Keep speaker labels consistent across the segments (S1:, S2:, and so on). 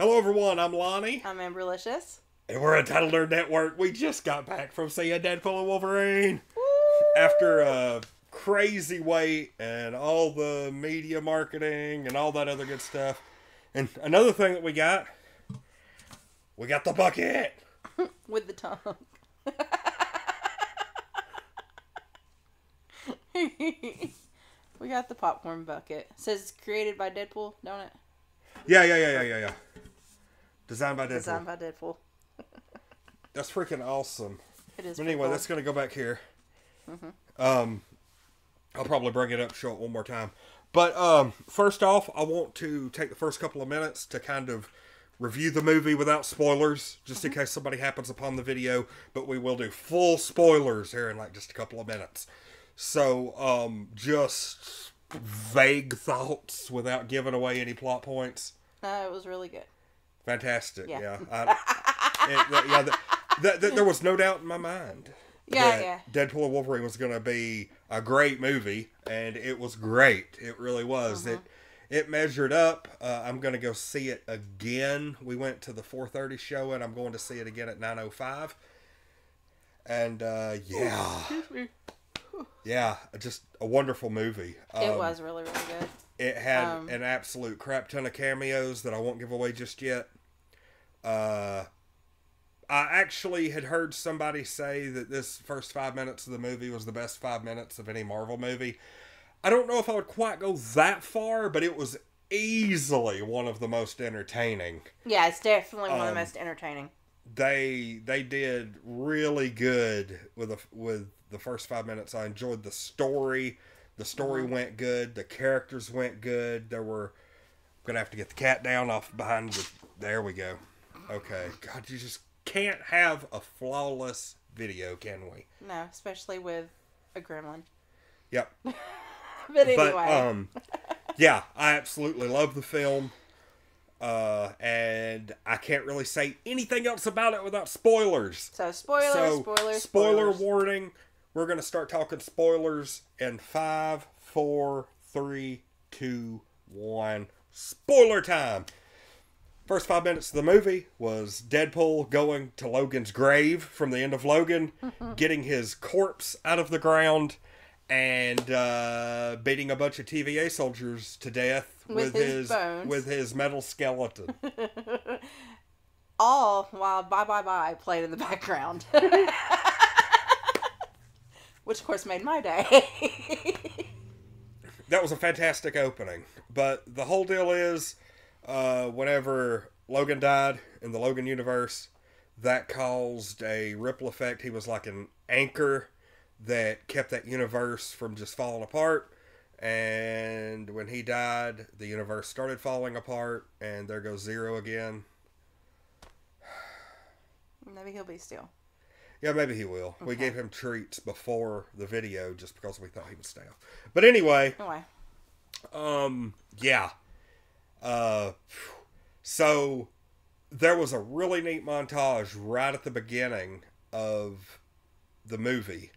S1: Hello, everyone. I'm Lonnie,
S2: I'm Amberlicious.
S1: and we're Untitled Nerd Network. We just got back from seeing Deadpool and Wolverine after a crazy wait and all the media marketing and all that other good stuff. And another thing that we got, we got the bucket.
S2: With the tongue. we got the popcorn bucket. It says created by Deadpool, don't it?
S1: Yeah, yeah, yeah, yeah, yeah, yeah. Designed by Deadpool.
S2: Designed by Deadpool.
S1: That's freaking awesome.
S2: It is.
S1: But anyway,
S2: cool.
S1: that's gonna go back here. Mhm. Um, I'll probably bring it up, show it one more time. But um, first off, I want to take the first couple of minutes to kind of review the movie without spoilers, just in case somebody happens upon the video. But we will do full spoilers here in like just a couple of minutes. So, um, just vague thoughts without giving away any plot points.
S2: No, it was really good.
S1: Fantastic. Yeah.
S2: Yeah.
S1: I, it- yeah. The, the, the, there was no doubt in my mind.
S2: Yeah,
S1: that
S2: yeah.
S1: Deadpool and Wolverine was going to be a great movie, and it was great. It really was.
S2: Uh-huh.
S1: It it measured up. Uh, I'm going to go see it again. We went to the 4:30 show, and I'm going to see it again at 9:05. And uh, yeah, yeah, just a wonderful movie.
S2: It
S1: Um,
S2: was really, really good.
S1: it had
S2: Um,
S1: an absolute crap ton of cameos that I won't give away just yet. Uh, I actually had heard somebody say that this first five minutes of the movie was the best five minutes of any Marvel movie. I don't know if I would quite go that far, but it was easily one of the most entertaining.
S2: Yeah, it's definitely one of
S1: um,
S2: the most entertaining.
S1: They they did really good with the with the first five minutes. I enjoyed the story. The story went good. The characters went good. There were. I'm gonna have to get the cat down off behind the. There we go. Okay. God, you just can't have a flawless video, can we?
S2: No, especially with a gremlin.
S1: Yep.
S2: But anyway,
S1: But um, yeah, I absolutely love the film. Uh, and I can't really say anything else about it without spoilers.
S2: so spoilers,
S1: so,
S2: spoilers,
S1: spoiler
S2: spoilers.
S1: warning. We're gonna start talking spoilers in five, four, three, two, one. Spoiler time. First five minutes of the movie was Deadpool going to Logan's grave from the end of Logan, getting his corpse out of the ground, and uh, beating a bunch of TVA soldiers to death
S2: With his bones.
S1: with his metal skeleton.
S2: All while Bye Bye Bye played in the background. Which, of course, made my day.
S1: that was a fantastic opening. But the whole deal is, uh, whenever Logan died in the Logan universe, that caused a ripple effect. He was like an anchor that kept that universe from just falling apart. And when he died, the universe started falling apart, and there goes Zero again.
S2: Maybe he'll be still.
S1: Yeah, maybe he will. We gave him treats before the video just because we thought he would stay off. But anyway,
S2: Anyway,
S1: Um, yeah. Uh, so there was a really neat montage right at the beginning of the movie,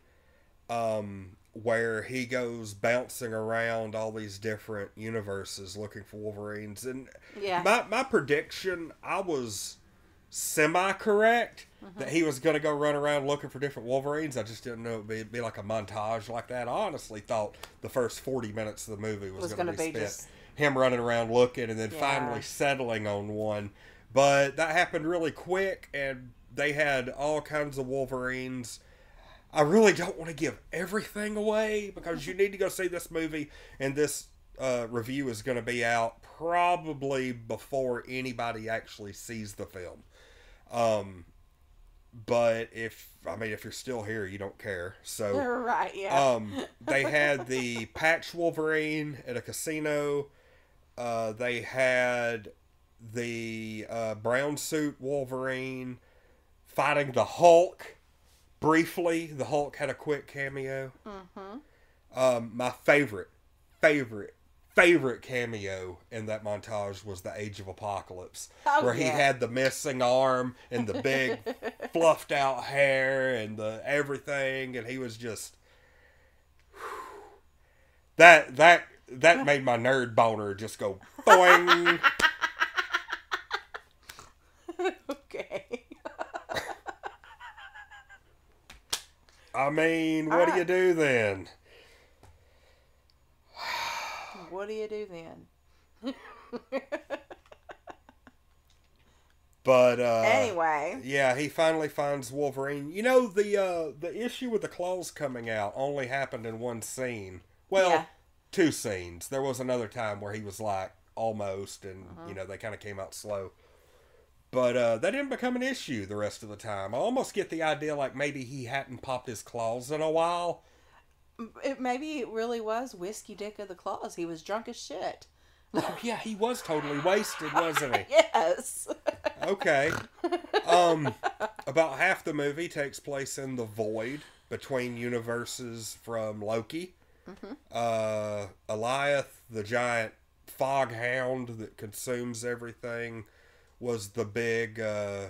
S1: um, where he goes bouncing around all these different universes looking for Wolverines. And
S2: yeah.
S1: my my prediction, I was semi correct that he was going to go run around looking for different Wolverines. I just didn't know it'd be, be like a montage like that. I honestly thought the first 40 minutes of the movie was,
S2: Was
S1: going to
S2: gonna
S1: be,
S2: be
S1: spent
S2: just-
S1: him running around looking and then
S2: Yeah.
S1: finally settling on one. But that happened really quick and they had all kinds of Wolverines. I really don't want to give everything away because you need to go see this movie, and this uh, review is going to be out probably before anybody actually sees the film. Um, but if I mean, if you're still here, you don't care. So
S2: right, yeah.
S1: um, they had the patch Wolverine at a casino. Uh, they had the uh, brown suit Wolverine fighting the Hulk. Briefly, the Hulk had a quick cameo.
S2: mm-hmm.
S1: Um, my favorite, favorite, favorite cameo in that montage was the Age of Apocalypse,
S2: Oh,
S1: where he
S2: yeah.
S1: had the missing arm and the big fluffed out hair and the everything, and he was just that that that made my nerd boner just go boing. okay. I mean, what do you do then?
S2: what do you do then?
S1: but uh,
S2: anyway,
S1: yeah, he finally finds Wolverine. You know the uh, the issue with the claws coming out only happened in one scene. Well,
S2: yeah
S1: two scenes. There was another time where he was like almost and
S2: Uh-huh.
S1: you know, they kind of came out slow. But uh that didn't become an issue the rest of the time. I almost get the idea like maybe he hadn't popped his claws in a while.
S2: it, maybe it really was Whiskey Dick of the Claws. He was drunk as shit.
S1: Oh yeah, he was totally wasted, wasn't he?
S2: Yes.
S1: Okay. Um, about half the movie takes place in the void between universes from Loki. Uh, Alioth, the giant fog hound that consumes everything, was the big uh,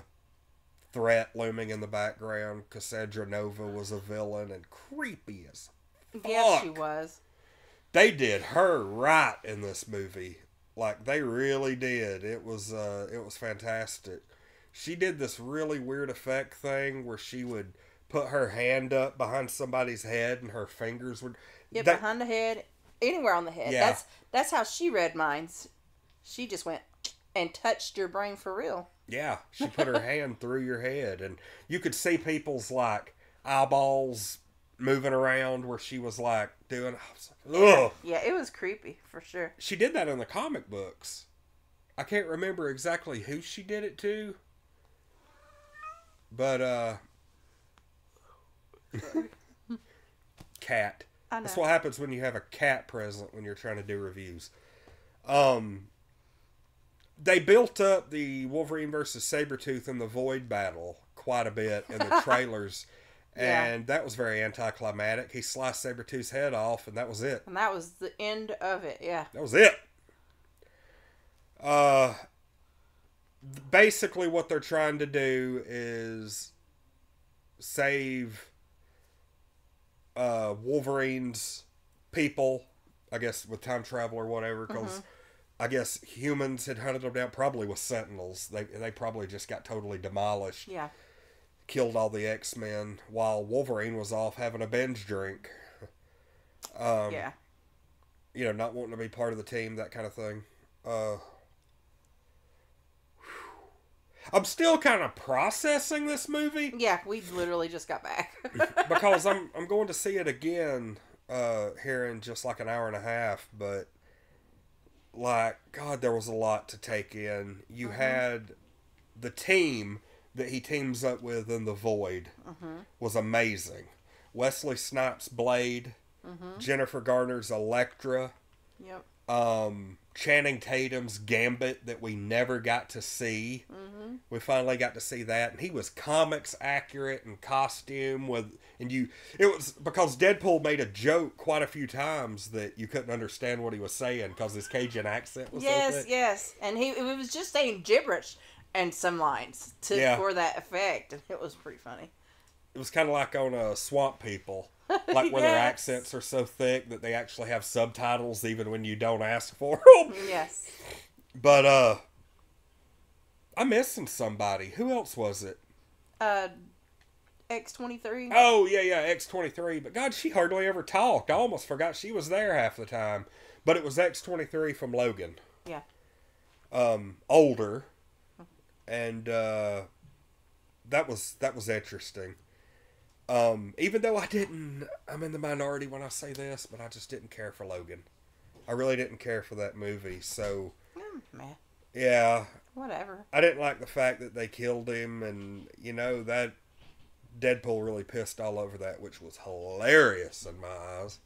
S1: threat looming in the background. Cassandra Nova was a villain and creepy as fuck.
S2: yes, she was.
S1: they did her right in this movie. Like they really did. It was uh it was fantastic. She did this really weird effect thing where she would put her hand up behind somebody's head and her fingers would
S2: Yeah,
S1: that-
S2: behind the head, anywhere on the head.
S1: Yeah.
S2: That's that's how she read minds. She just went and touched your brain for real.
S1: Yeah, she put her hand through your head and you could see people's like eyeballs moving around where she was like doing I was like, Ugh.
S2: Yeah, it was creepy for sure.
S1: She did that in the comic books. I can't remember exactly who she did it to. But uh cat. That's what happens when you have a cat present when you're trying to do reviews. Um they built up the Wolverine versus Sabretooth in the Void battle quite a bit in the trailers.
S2: Yeah.
S1: And that was very anticlimactic. He sliced Sabretooth's head off and that was it.
S2: And that was the end of it. Yeah.
S1: That was it. Uh, basically, what they're trying to do is save uh, Wolverine's people, I guess, with time travel or whatever, because I guess humans had hunted them down, probably with Sentinels. They they probably just got totally demolished,
S2: Yeah.
S1: killed all the X Men, while Wolverine was off having a binge drink. Um,
S2: yeah.
S1: you know, not wanting to be part of the team, that kind of thing. Uh, I'm still kind of processing this movie
S2: Yeah, we literally just got back.
S1: because I'm I'm going to see it again uh, here in just like an hour and a half. But like, God, there was a lot to take in. You had the team that he teams up with in the Void was amazing. Wesley Snipes' Blade, Jennifer Garner's Elektra
S2: yep.
S1: um, Channing Tatum's Gambit that we never got to see. Mm-hmm. We finally got to see that, and he was comics accurate and costume with, and you. It was because Deadpool made a joke quite a few times that you couldn't understand what he was saying because his Cajun accent was
S2: Yes, yes. And he it was just saying gibberish and some lines to
S1: Yeah.
S2: for that effect, and it was pretty funny.
S1: It was kind of like on uh, Swamp People, like where their accents are so thick that they actually have subtitles even when you don't ask for them.
S2: Yes.
S1: But uh, I'm missing somebody. Who else was it?
S2: Uh, X twenty three.
S1: Oh yeah, yeah, X twenty three. But God, she hardly ever talked. I almost forgot she was there half the time. But it was X twenty three from Logan.
S2: Yeah.
S1: Um, older, and uh, that was that was interesting. Um, even though I didn't, I'm in the minority when I say this, but I just didn't care for Logan. I really didn't care for that movie. So
S2: Mm,
S1: yeah,
S2: whatever.
S1: I didn't like the fact that they killed him, and you know that Deadpool really pissed all over that, which was hilarious in my eyes.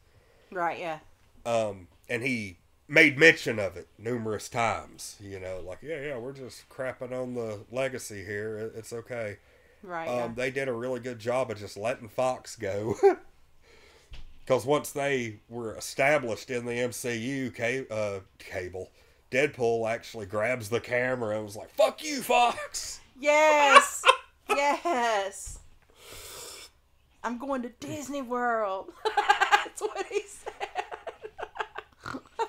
S2: Right. Yeah.
S1: Um, and he made mention of it numerous times. You know, like yeah, yeah, we're just crapping on the legacy here. It's okay.
S2: Right.
S1: Um, they did a really good job of just letting Fox go. Because once they were established in the MCU, ca- uh, cable, Deadpool actually grabs the camera and was like, "Fuck you, Fox."
S2: Yes. yes. I'm going to Disney World. That's what he said.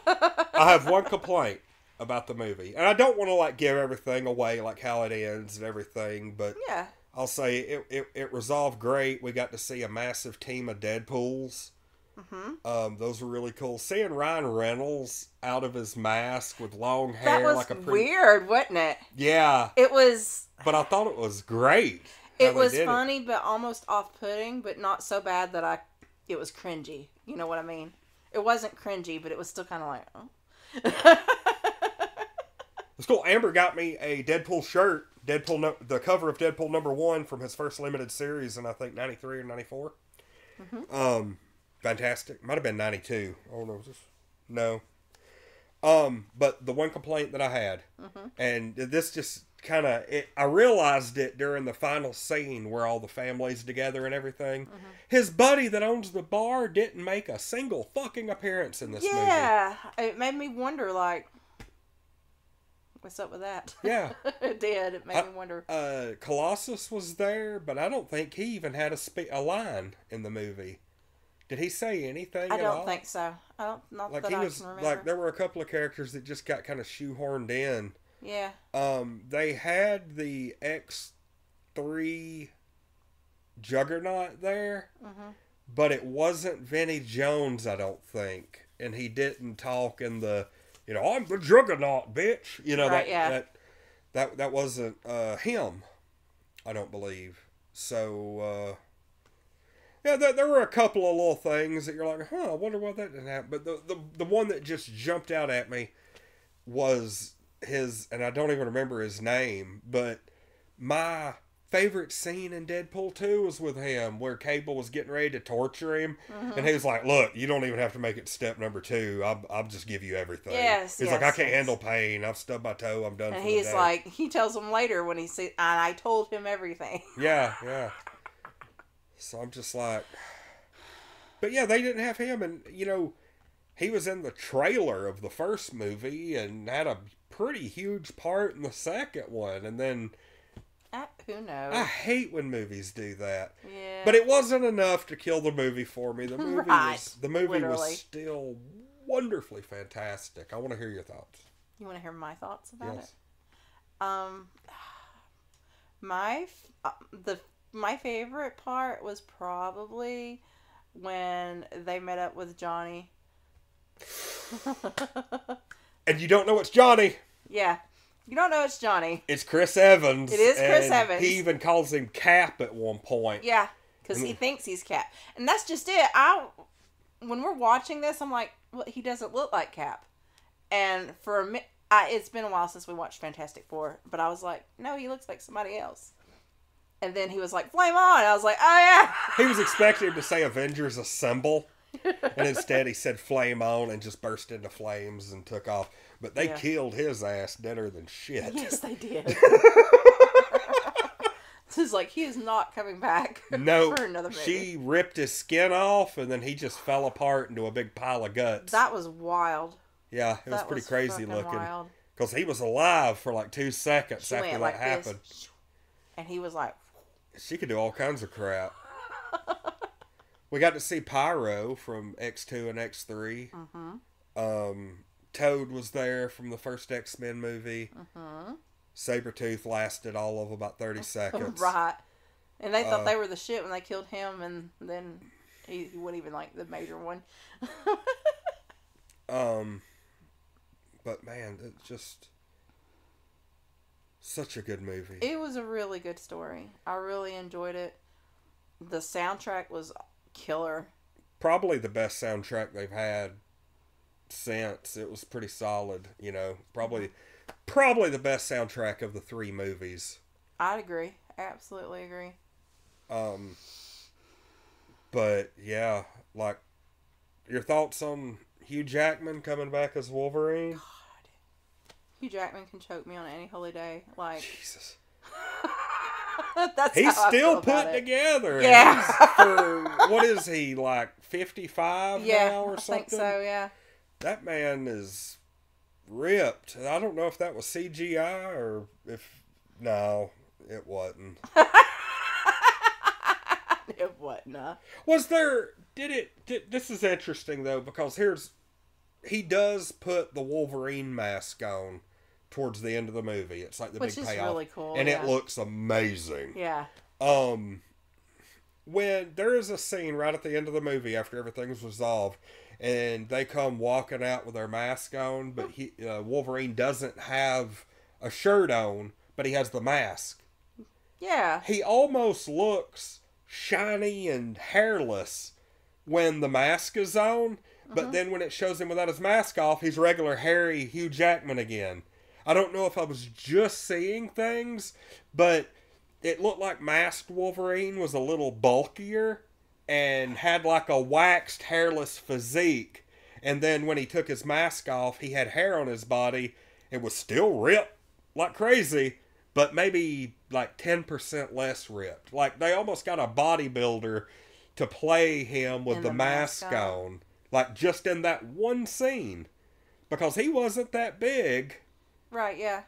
S1: I have one complaint about the movie, and I don't want to like give everything away, like how it ends and everything, but
S2: Yeah.
S1: I'll say it, it, it resolved great. We got to see a massive team of Deadpools.
S2: Mm-hmm.
S1: Um, those were really cool. Seeing Ryan Reynolds out of his mask with long hair, that
S2: was
S1: like a pre-
S2: weird, wasn't it?
S1: yeah.
S2: It was.
S1: But I thought it was great.
S2: It was funny, but almost off-putting, but not so bad that I. It was cringy. You know what I mean? It wasn't cringy, but it was still kind of like. Oh.
S1: It's cool. Amber got me a Deadpool shirt. Deadpool, no, the cover of Deadpool number one from his first limited series in I think '93 or '94. Um, fantastic. Might have been '92. Oh no, was this? No. Um, but the one complaint that I had, and this just kind of, I realized it during the final scene where all the families together and everything. His buddy that owns the bar didn't make a single fucking appearance in this movie.
S2: yeah, it made me wonder, like, what's up with that?
S1: Yeah.
S2: it did. It made
S1: I-
S2: me wonder.
S1: uh, Colossus was there, but I don't think he even had a spe- a line in the movie. Did he say anything?
S2: I don't
S1: all?
S2: think so. I don't. Not
S1: Like
S2: that
S1: he
S2: I
S1: was
S2: can remember.
S1: like there were a couple of characters that just got kind of shoehorned in.
S2: yeah.
S1: Um, they had the X three Juggernaut there,
S2: Mhm.
S1: but it wasn't Vinnie Jones. I don't think, and he didn't talk in the you know I'm the Juggernaut, bitch. You know
S2: Right,
S1: that
S2: yeah.
S1: that that that wasn't uh, him. I don't believe so. Uh, yeah, there, there were a couple of little things that you're like, huh, I wonder why that didn't happen. But the, the the one that just jumped out at me was his, and I don't even remember his name, but my favorite scene in Deadpool 2 was with him where Cable was getting ready to torture him.
S2: Mm-hmm.
S1: And he was like, Look, you don't even have to make it step number two. I'll, I'll just give you everything.
S2: Yes,
S1: He's like, I can't
S2: yes.
S1: handle pain. I've stubbed my toe. I'm done
S2: And
S1: for
S2: he's like, he tells him later when he and I told him everything.
S1: Yeah, yeah. So I'm just like, but yeah, they didn't have him, and you know, he was in the trailer of the first movie and had a pretty huge part in the second one, and then
S2: Uh, who knows?
S1: I hate when movies do that.
S2: yeah.
S1: But it wasn't enough to kill the movie for me. The movie
S2: Right,
S1: was the movie
S2: literally.
S1: was still wonderfully fantastic. I want to hear your thoughts.
S2: you want to hear my thoughts about
S1: Yes.
S2: it? Um, my f- uh, the my favorite part was probably when they met up with Johnny.
S1: And you don't know it's Johnny.
S2: yeah, you don't know it's Johnny.
S1: It's Chris Evans.
S2: It is Chris
S1: and
S2: Evans.
S1: He even calls him Cap at one point.
S2: Yeah, because he thinks he's Cap, and that's just it. I when we're watching this, I'm like, well, he doesn't look like Cap, and for a mi- I, it's been a while since we watched Fantastic Four, but I was like, no, he looks like somebody else. And then he was like, "Flame on!" I was like, "Oh yeah."
S1: He was expecting to say Avengers Assemble, and instead he said Flame On and just burst into flames and took off. But they
S2: Yeah.
S1: killed his ass deader than shit.
S2: Yes, they did. this is like he is not coming back
S1: No,
S2: for another movie.
S1: she ripped his skin off, and then he just fell apart into a big pile of guts.
S2: That was wild.
S1: yeah, it was
S2: That
S1: pretty crazy looking. Because he was alive for like two seconds
S2: She
S1: after that
S2: like
S1: happened.
S2: this, and he was like,
S1: She could do all kinds of crap. we got to see Pyro from X2 and X3.
S2: "Mm-hmm,
S1: Um, Toad was there from the first X Men movie.
S2: mm-hmm."
S1: Sabretooth lasted all of about 30 seconds.
S2: right. And they thought
S1: Uh,
S2: they were the shit when they killed him, and then he, he wasn't even like the major one.
S1: Um, but man, it's just such a good movie.
S2: it was a really good story. I really enjoyed it. The soundtrack was killer.
S1: Probably the best soundtrack they've had since. It was pretty solid, you know. Probably probably the best soundtrack of the three movies.
S2: I'd agree. Absolutely agree.
S1: Um but yeah, like your thoughts on Hugh Jackman coming back as Wolverine?
S2: Hugh Jackman can choke me on any holy day. Like
S1: Jesus.
S2: that's
S1: He's still put together.
S2: Yeah.
S1: for what is he like fifty five
S2: Yeah,
S1: now or
S2: I
S1: something?
S2: think so. Yeah.
S1: That man is ripped. I don't know if that was CGI or if no, it wasn't.
S2: it wasn't.
S1: Was there? Did it? Did, this is interesting though because here's he does put the Wolverine mask on towards the end of the movie. It's like the
S2: Which
S1: big
S2: is
S1: payoff,
S2: really cool,
S1: and
S2: yeah.
S1: it looks amazing.
S2: Yeah.
S1: Um, when there is a scene right at the end of the movie after everything's resolved, and they come walking out with their mask on, but he uh, Wolverine doesn't have a shirt on, but he has the mask.
S2: Yeah.
S1: He almost looks shiny and hairless when the mask is on, but then when it shows him without his mask off, he's regular hairy Hugh Jackman again. I don't know if I was just seeing things, but it looked like masked Wolverine was a little bulkier and had like a waxed hairless physique. And then when he took his mask off, he had hair on his body. It was still ripped like crazy, but maybe like 10% less ripped. Like they almost got a bodybuilder to play him with the,
S2: the
S1: mask,
S2: mask
S1: on.
S2: on.
S1: Like just in that one scene. Because he wasn't that big
S2: Right. Yeah.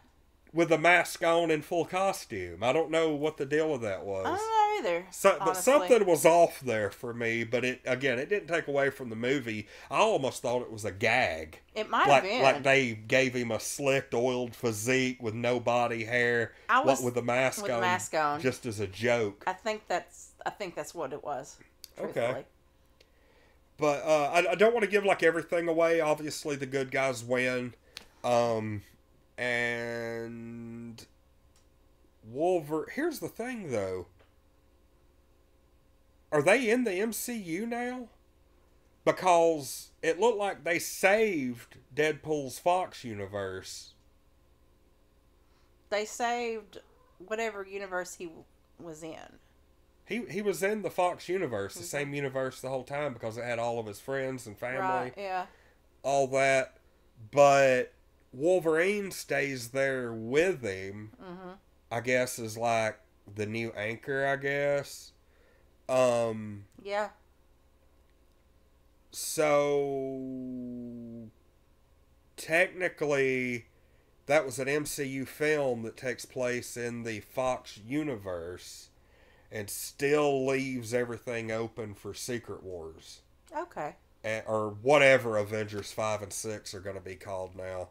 S1: with the mask on in full costume. I don't know what the deal with that was.
S2: I don't know either.
S1: So, but something was off there for me. But it again, it didn't take away from the movie. I almost thought it was a gag,
S2: It might
S1: like
S2: have been.
S1: like they gave him a slicked, oiled physique with no body hair,
S2: I
S1: what
S2: was
S1: with the mask
S2: with the
S1: on,
S2: mask on.
S1: just as a joke.
S2: I think that's. I think that's what it was.
S1: Okay. But uh, I, I don't want to give like everything away. Obviously, the good guys win, um, and Wolver. Here's the thing, though. Are they in the MCU now? Because it looked like they saved Deadpool's Fox universe.
S2: They saved whatever universe he was in.
S1: He he was in the Fox universe, the same universe the whole time because it had all of his friends and family.
S2: Right. Yeah.
S1: all that, but Wolverine stays there with him.
S2: Mm-hmm.
S1: I guess is like the new anchor. I guess. Um.
S2: Yeah.
S1: So technically, that was an MCU film that takes place in the Fox universe, and still leaves everything open for Secret Wars
S2: Okay.
S1: eh, or whatever Avengers 5 and 6 are going to be called now.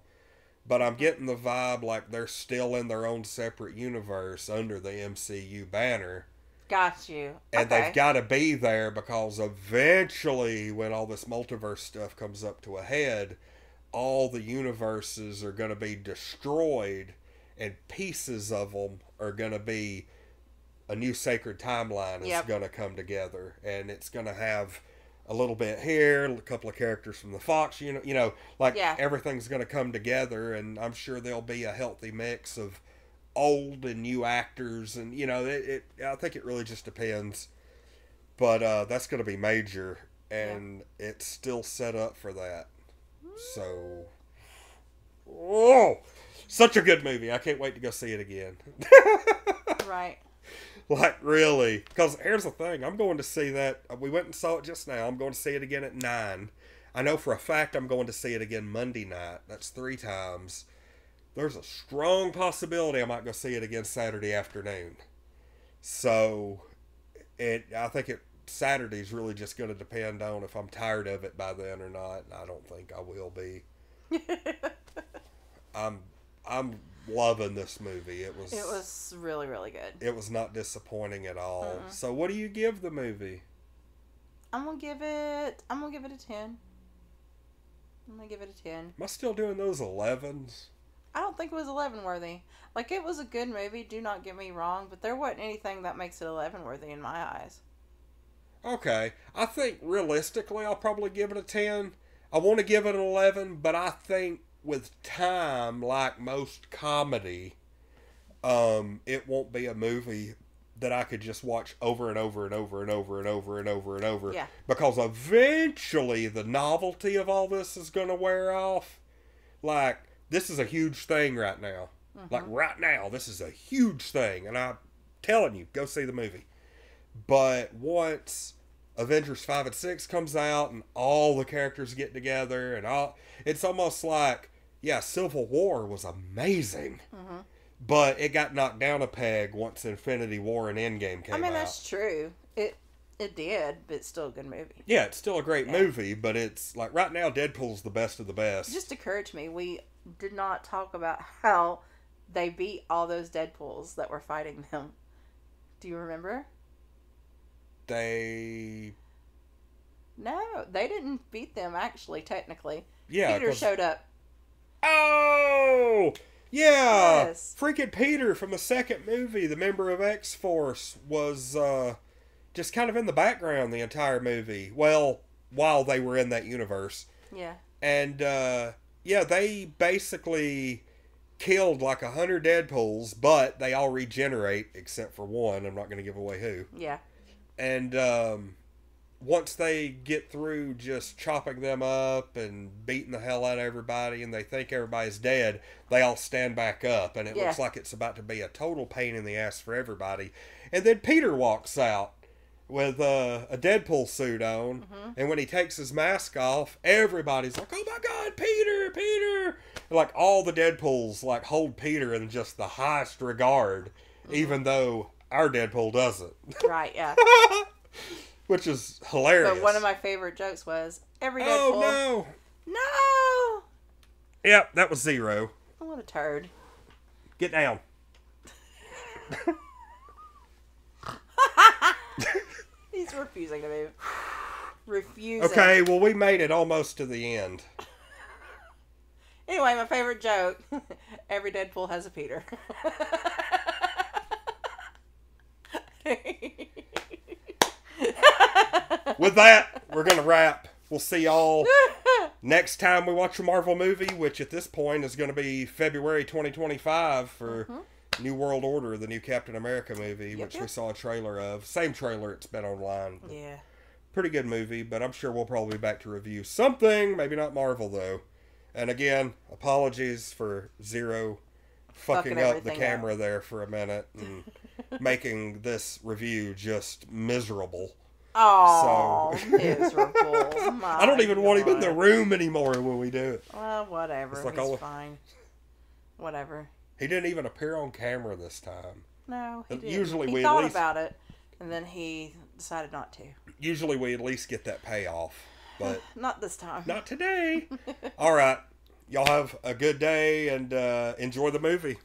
S1: But I'm getting the vibe like they're still in their own separate universe under the MCU banner.
S2: Got you.
S1: And
S2: okay.
S1: they've got to be there because eventually, when all this multiverse stuff comes up to a head, all the universes are going to be destroyed, and pieces of them are going to be a new sacred timeline is
S2: Yep.
S1: going to come together, and it's going to have a little bit here, a couple of characters from the Fox, you know, you know, like
S2: Yeah.
S1: everything's going to come together, and I'm sure there'll be a healthy mix of old and new actors, and you know, it. it I think it really just depends, but uh, that's going to be major, and it's still set up for that. So, oh, such a good movie! I can't wait to go see it again.
S2: Right.
S1: Like really, because here's the thing: I'm going to see that. We went and saw it just now. I'm going to see it again at nine. I know for a fact I'm going to see it again Monday night. That's three times. There's a strong possibility I might go see it again Saturday afternoon. So, it. I think it Saturday's really just going to depend on if I'm tired of it by then or not. And I don't think I will be. I'm. I'm loving this movie. It was.
S2: It was really, really good.
S1: It was not disappointing at all. So, what do you give the movie?
S2: I'm gonna give it. I'm gonna give it a ten. I'm gonna give it a ten.
S1: Am I still doing those 11s?
S2: I don't think it was eleven worthy. Like it was a good movie. Do not get me wrong, but there wasn't anything that makes it eleven worthy in my eyes.
S1: Okay. I think realistically, I'll probably give it a 10. I want to give it an 11, but I think with time, like most comedy, um, it won't be a movie that I could just watch over and over and over and over and over and over and over.
S2: Yeah.
S1: Because eventually the novelty of all this is going to wear off. Like, this is a huge thing right now. Like, right now, this is a huge thing. And I'm telling you, go see the movie. But once Avengers 5 and 6 comes out and all the characters get together and all it's almost like yeah, Civil War was amazing.
S2: Mhm.
S1: But it got knocked down a peg once Infinity War and Endgame came out.
S2: I mean,
S1: out.
S2: that's true. It it did, but it's still a good movie.
S1: Yeah, it's still a great
S2: Yeah.
S1: movie, but it's like right now Deadpool's the best of the best.
S2: It just occurred to me we did not talk about how they beat all those Deadpools that were fighting them. Do you remember?
S1: They
S2: No, they didn't beat them. Actually, technically,
S1: yeah.
S2: Peter
S1: 'cause-
S2: showed up.
S1: Oh, yeah.
S2: Yes.
S1: Freaking Peter from the second movie, the member of X Force, was uh, just kind of in the background the entire movie. Well, while they were in that universe.
S2: Yeah,
S1: And uh, yeah, they basically killed like a hundred Deadpools, but they all regenerate except for one. I'm not going to give away who.
S2: yeah,
S1: And um, once they get through just chopping them up and beating the hell out of everybody, and they think everybody's dead, they all stand back up, and it
S2: Yeah.
S1: looks like it's about to be a total pain in the ass for everybody. And then Peter walks out with uh, a Deadpool suit on, and when he takes his mask off, everybody's like, "Oh my God, Peter, Peter!" Like all the Deadpools like hold Peter in just the highest regard, even though our Deadpool doesn't
S2: right, yeah.
S1: which is hilarious.
S2: But one of my favorite jokes was every Deadpool.
S1: oh
S2: no!
S1: no! Yep, that was zero.
S2: Oh, what a turd.
S1: Get down.
S2: He's refusing to move. Refusing.
S1: Okay, well we made it almost to the end.
S2: Anyway, my favorite joke. Every Deadpool has a Peter.
S1: With that, we're gonna wrap. We'll see y'all next time we watch a Marvel movie, which at this point is gonna be February 2025 for mm-hmm. New World Order, the new Captain America movie, which we saw a trailer of. Same trailer it's been online.
S2: yeah.
S1: pretty good movie, but I'm sure we'll probably be back to review something. Maybe not Marvel though. And again, apologies for Zero fucking,
S2: Fucking
S1: up the camera there for a minute and making this review just miserable.
S2: Oh,
S1: So-
S2: miserable. My
S1: I don't even want him in the room anymore when we do it.
S2: Well, whatever.
S1: It's like
S2: He's
S1: all-
S2: fine. Whatever.
S1: He didn't even appear on camera this time.
S2: No, he didn't.
S1: usually
S2: he
S1: we
S2: thought
S1: least-
S2: about it, and then he decided not to.
S1: Usually we at least get that payoff, but
S2: Not this time.
S1: not today. All right. Y'all have a good day and uh, enjoy the movie.